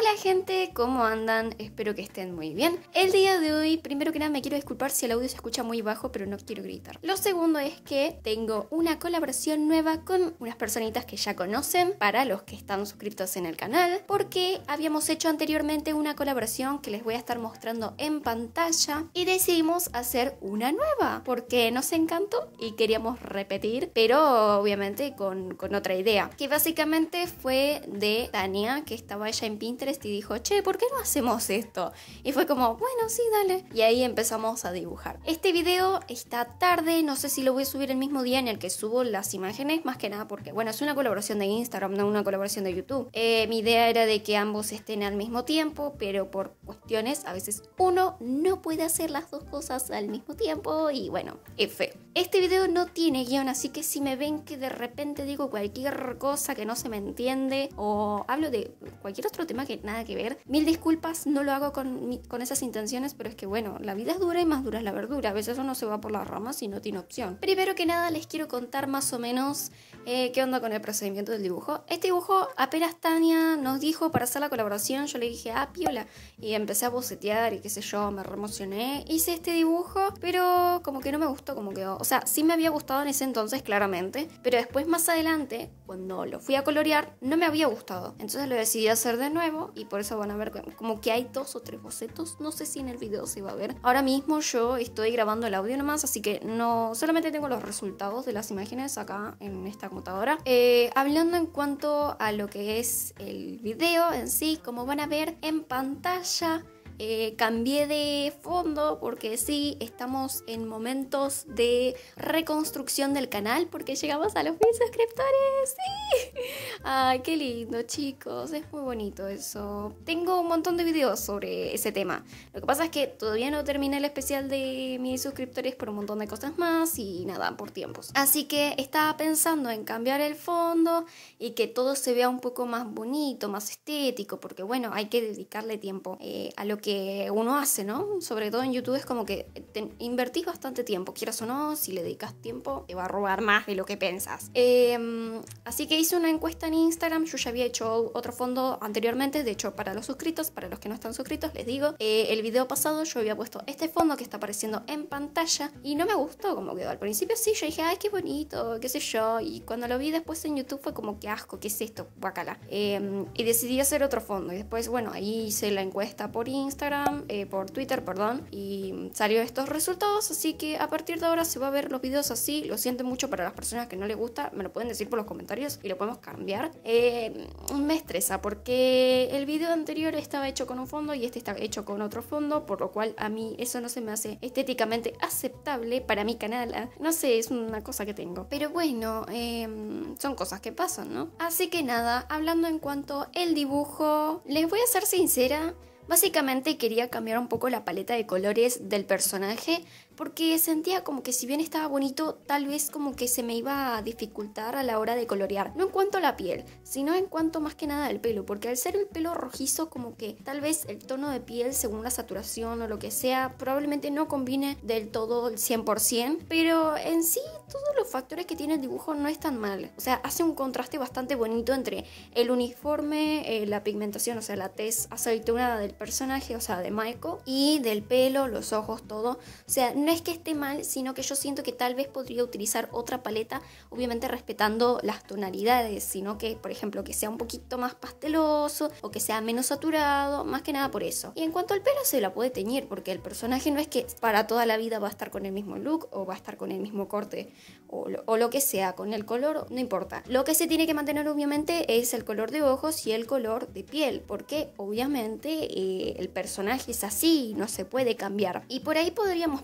Hola gente, ¿cómo andan? Espero que estén muy bien. El día de hoy, primero que nada me quiero disculpar si el audio se escucha muy bajo, pero no quiero gritar. Lo segundo es que tengo una colaboración nueva con unas personitas que ya conocen, para los que están suscritos en el canal, porque habíamos hecho anteriormente una colaboración que les voy a estar mostrando en pantalla y decidimos hacer una nueva, porque nos encantó y queríamos repetir, pero obviamente con, con otra idea, que básicamente fue de Tania, que estaba ella en Pinterest y dijo, che, ¿por qué no hacemos esto? Y fue como, bueno, sí, dale. Y ahí empezamos a dibujar. Este video está tarde, no sé si lo voy a subir el mismo día en el que subo las imágenes, más que nada porque, bueno, es una colaboración de Instagram, no una colaboración de YouTube. Eh, mi idea era de que ambos estén al mismo tiempo, pero por cuestiones, a veces uno no puede hacer las dos cosas al mismo tiempo y bueno, F. Este video no tiene guion, así que si me ven que de repente digo cualquier cosa que no se me entiende o hablo de cualquier otro tema que nada que ver, mil disculpas, no lo hago con, con esas intenciones, pero es que bueno, la vida es dura y más dura es la verdura. A veces uno se va por las ramas y no tiene opción. Primero que nada les quiero contar más o menos eh, qué onda con el procedimiento del dibujo. Este dibujo apenas Tania nos dijo para hacer la colaboración, yo le dije, ah, piola, y empecé a bocetear y qué sé yo, me remocioné. Hice este dibujo, pero como que no me gustó como quedó. O sea, sí me había gustado en ese entonces, claramente, pero después más adelante, cuando lo fui a colorear, no me había gustado. Entonces lo decidí hacer de nuevo y por eso van a ver como que hay dos o tres bocetos. No sé si en el video se va a ver. Ahora mismo yo estoy grabando el audio nomás, así que no solamente tengo los resultados de las imágenes acá en esta computadora. Eh, hablando en cuanto a lo que es el video en sí, como van a ver en pantalla, eh, cambié de fondo porque sí, estamos en momentos de reconstrucción del canal porque llegamos a los mil suscriptores. ¡Sí! Ay, qué lindo, chicos. Es muy bonito eso. Tengo un montón de videos sobre ese tema. Lo que pasa es que todavía no terminé el especial de mis suscriptores por un montón de cosas más y nada, por tiempos. Así que estaba pensando en cambiar el fondo y que todo se vea un poco más bonito, más estético, porque bueno, hay que dedicarle tiempo eh, a lo que uno hace, ¿no? Sobre todo en YouTube es como que invertís bastante tiempo, quieras o no, si le dedicas tiempo, te va a robar más de lo que pensas. Em, así que hice una encuesta en Instagram, yo ya había hecho otro fondo anteriormente, de hecho para los suscritos, para los que no están suscritos, les digo, eh, el video pasado yo había puesto este fondo que está apareciendo en pantalla y no me gustó como quedó. Al principio sí, yo dije, ay, qué bonito, qué sé yo, y cuando lo vi después en YouTube fue como que asco, ¿qué es esto? Bacala. Em, y decidí hacer otro fondo y después, bueno, ahí hice la encuesta por Instagram eh, por Twitter, perdón, y salió estos resultados, así que a partir de ahora se va a ver los videos así, lo siento mucho para las personas que no les gusta, me lo pueden decir por los comentarios y lo podemos cambiar. Eh, me estresa porque el video anterior estaba hecho con un fondo y este está hecho con otro fondo, por lo cual a mí eso no se me hace estéticamente aceptable para mi canal. Ah, no sé, es una cosa que tengo. Pero bueno, em, son cosas que pasan, ¿no? Así que nada, hablando en cuanto el dibujo, les voy a ser sincera, Básicamente quería cambiar un poco la paleta de colores del personaje porque sentía como que si bien estaba bonito, tal vez como que se me iba a dificultar a la hora de colorear. No en cuanto a la piel, sino en cuanto más que nada al pelo, porque al ser el pelo rojizo como que tal vez el tono de piel según la saturación o lo que sea, probablemente no combine del todo el 100%, pero en sí todos los factores que tiene el dibujo no están mal. O sea, hace un contraste bastante bonito entre el uniforme, eh, la pigmentación, o sea, la tez aceituna del personaje, o sea, de Michael, y del pelo, los ojos, todo. O sea, no es que esté mal, sino que yo siento que tal vez podría utilizar otra paleta, obviamente respetando las tonalidades, sino que, por ejemplo, que sea un poquito más pasteloso o que sea menos saturado, más que nada por eso. Y en cuanto al pelo, se la puede teñir, porque el personaje no es que para toda la vida va a estar con el mismo look o va a estar con el mismo corte o lo, que sea, con el color, no importa. Lo que se tiene que mantener, obviamente, es el color de ojos y el color de piel, porque obviamente eh, el personaje es así, no se puede cambiar. Y por ahí podríamos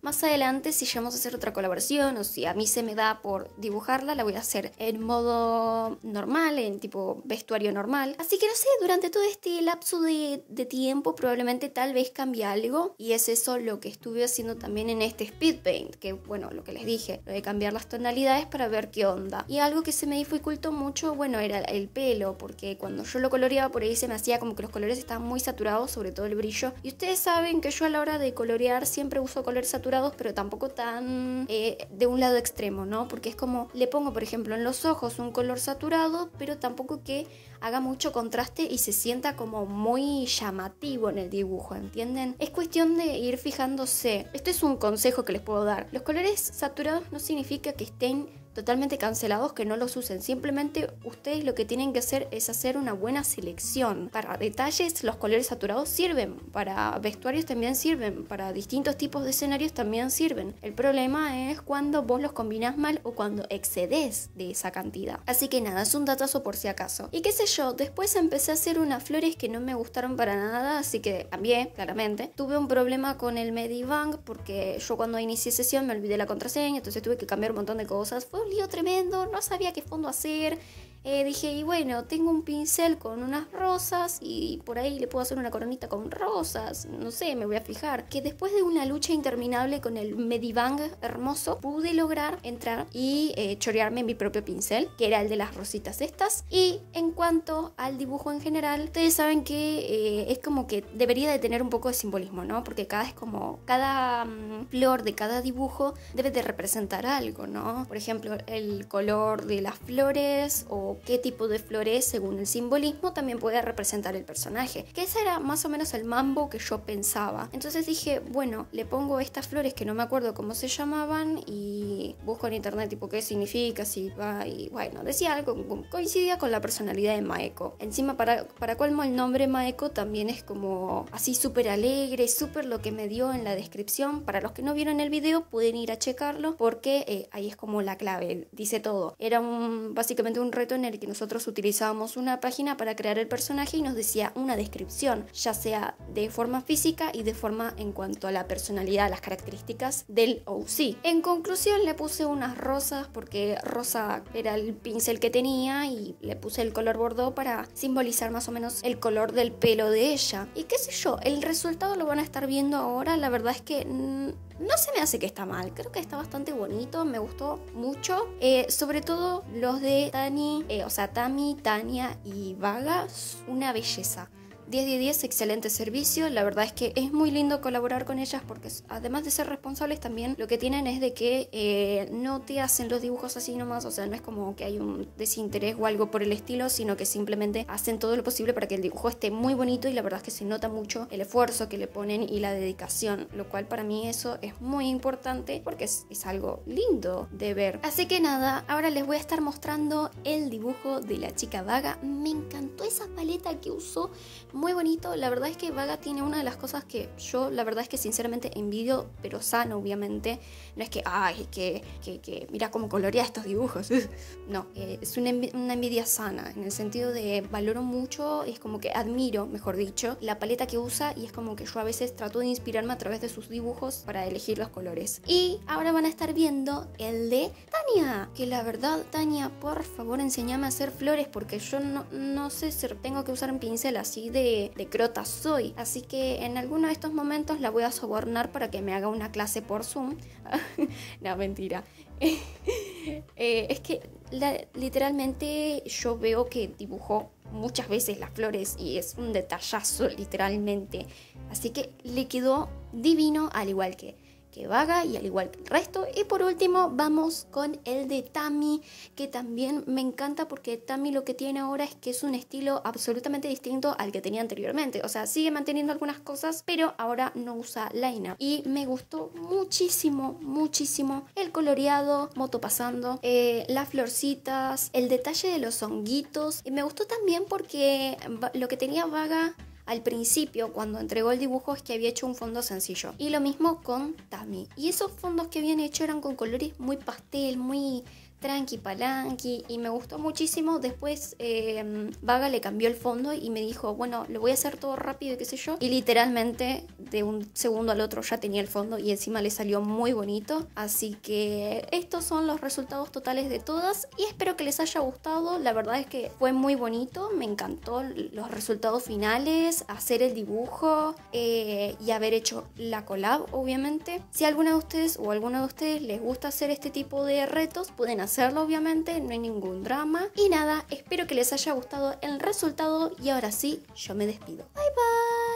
más adelante si llegamos a hacer otra colaboración o si a mí se me da por dibujarla, la voy a hacer en modo normal, en tipo vestuario normal. Así que no sé, durante todo este lapso de, de tiempo probablemente tal vez cambie algo y es eso lo que estuve haciendo también en este speed paint, que bueno, lo que les dije, lo de cambiar las tonalidades para ver qué onda. Y algo que se me dificultó mucho, bueno, era el pelo, porque cuando yo lo coloreaba por ahí se me hacía como que los colores estaban muy saturados, sobre todo el brillo. Y ustedes saben que yo a la hora de colorear siempre uso colores saturados, pero tampoco tan eh, de un lado extremo, ¿no? Porque es como, le pongo, por ejemplo, en los ojos un color saturado, pero tampoco que haga mucho contraste y se sienta como muy llamativo en el dibujo, ¿entienden? Es cuestión de ir fijándose. Este es un consejo que les puedo dar. Los colores saturados no significa que estén totalmente cancelados que no los usen. Simplemente ustedes lo que tienen que hacer es hacer una buena selección. Para detalles los colores saturados sirven, para vestuarios también sirven, para distintos tipos de escenarios también sirven. El problema es cuando vos los combinas mal o cuando excedes de esa cantidad. Así que nada, es un datazo por si acaso. Y qué sé yo, después empecé a hacer unas flores que no me gustaron para nada, así que cambié, claramente. Tuve un problema con el Medibank porque yo cuando inicié sesión me olvidé la contraseña, entonces tuve que cambiar un montón de cosas. Un lío tremendo, no sabía qué fondo hacer. Eh, dije, y bueno, tengo un pincel con unas rosas y por ahí le puedo hacer una coronita con rosas, no sé, me voy a fijar. Que después de una lucha interminable con el Medibang hermoso, pude lograr entrar y eh, chorearme mi propio pincel, que era el de las rositas estas. Y en cuanto al dibujo en general, ustedes saben que eh, es como que debería de tener un poco de simbolismo, ¿no? Porque cada es como, cada mm, flor de cada dibujo debe de representar algo, ¿no? Por ejemplo, el color de las flores qué tipo de flores según el simbolismo también puede representar el personaje. Que ese era más o menos el mambo que yo pensaba. Entonces dije, bueno, le pongo estas flores que no me acuerdo cómo se llamaban y busco en internet tipo qué significa, si va y bueno, decía algo, coincidía con la personalidad de Maeko. Encima para, para colmo el nombre Maeko también es como así súper alegre, súper lo que me dio en la descripción. Para los que no vieron el video pueden ir a checarlo porque eh, ahí es como la clave, dice todo. Era un, básicamente un reto en en el que nosotros utilizábamos una página para crear el personaje y nos decía una descripción, ya sea de forma física y de forma en cuanto a la personalidad, las características del OC. En conclusión le puse unas rosas porque rosa era el pincel que tenía y le puse el color bordeaux para simbolizar más o menos el color del pelo de ella. Y qué sé yo, el resultado lo van a estar viendo ahora, la verdad es que no se me hace que está mal, creo que está bastante bonito, me gustó mucho. Eh, sobre todo los de Tani, eh, o sea, Tami, Tania y Vaga, una belleza. 10 de 10, excelente servicio. La verdad es que es muy lindo colaborar con ellas porque además de ser responsables también lo que tienen es de que eh, no te hacen los dibujos así nomás, o sea, no es como que hay un desinterés o algo por el estilo, sino que simplemente hacen todo lo posible para que el dibujo esté muy bonito y la verdad es que se nota mucho el esfuerzo que le ponen y la dedicación, lo cual para mí eso es muy importante porque es, es algo lindo de ver. Así que nada, ahora les voy a estar mostrando el dibujo de la chica vaga. Me encantó esa paleta que usó muy bonito. La verdad es que Vaga tiene una de las cosas que yo, la verdad es que sinceramente envidio, pero sano, obviamente. No es que, ay, que, que, que mira cómo colorea estos dibujos. no, eh, es una, una, envidia sana, en el sentido de valoro mucho, es como que admiro, mejor dicho, la paleta que usa y es como que yo a veces trato de inspirarme a través de sus dibujos para elegir los colores. Y ahora van a estar viendo el de Tania, que la verdad, Tania, por favor, enséñame a hacer flores porque yo no, no sé si tengo que usar un pincel así de de, crota soy. Así que en alguno de estos momentos la voy a sobornar para que me haga una clase por Zoom. no, mentira. Eh, es que literalmente yo veo que dibujó muchas veces las flores y es un detallazo literalmente. Así que le quedó divino al igual que que vaga y al igual que el resto. Y por último vamos con el de Tami, que también me encanta porque Tami lo que tiene ahora es que es un estilo absolutamente distinto al que tenía anteriormente. O sea, sigue manteniendo algunas cosas, pero ahora no usa line Y me gustó muchísimo, muchísimo el coloreado, moto pasando, eh, las florcitas, el detalle de los honguitos. Y me gustó también porque lo que tenía vaga al principio cuando entregó el dibujo es que había hecho un fondo sencillo. Y lo mismo con Tami. Y esos fondos que habían hecho eran con colores muy pastel, muy tranqui palanqui y me gustó muchísimo. Después eh, Vaga le cambió el fondo y me dijo, bueno, lo voy a hacer todo rápido y qué sé yo. Y literalmente de un segundo al otro ya tenía el fondo y encima le salió muy bonito. Así que estos son los resultados totales de todas y espero que les haya gustado. La verdad es que fue muy bonito, me encantó los resultados finales, hacer el dibujo eh, y haber hecho la collab, obviamente. Si alguna de ustedes o alguno de ustedes les gusta hacer este tipo de retos, pueden hacer hacerlo obviamente, no hay ningún drama. Y nada, espero que les haya gustado el resultado y ahora sí, yo me despido. Bye bye.